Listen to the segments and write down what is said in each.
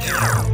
Yeah.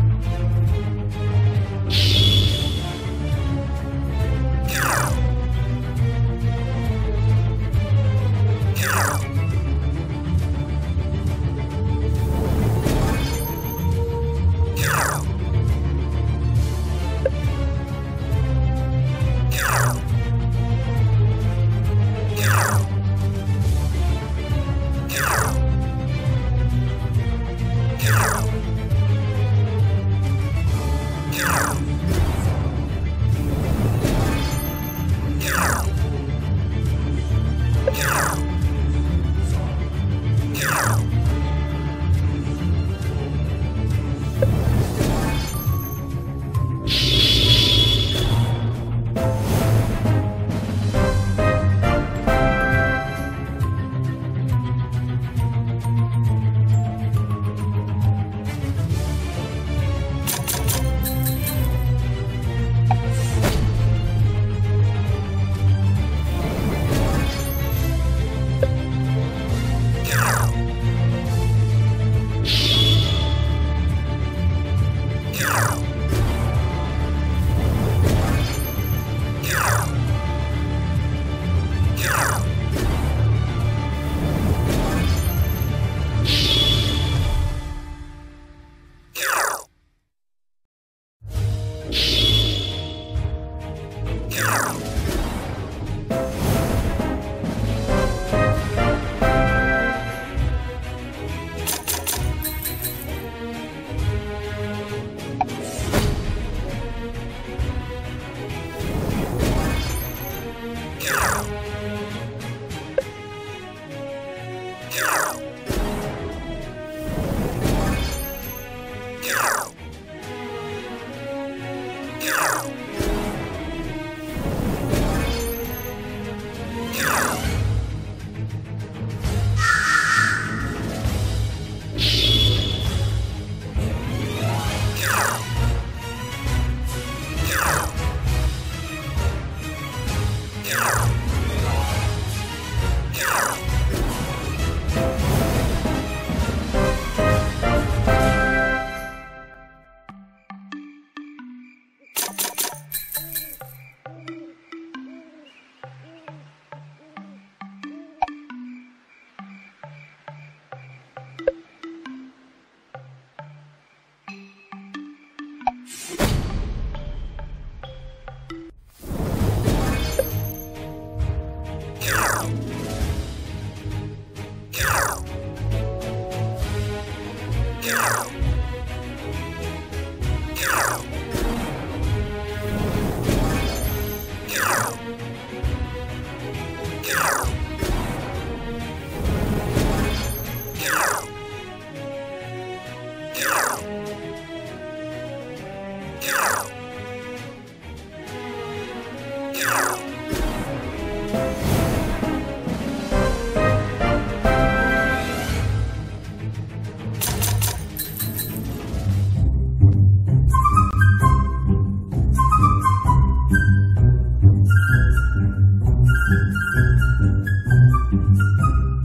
Yeah. Wow.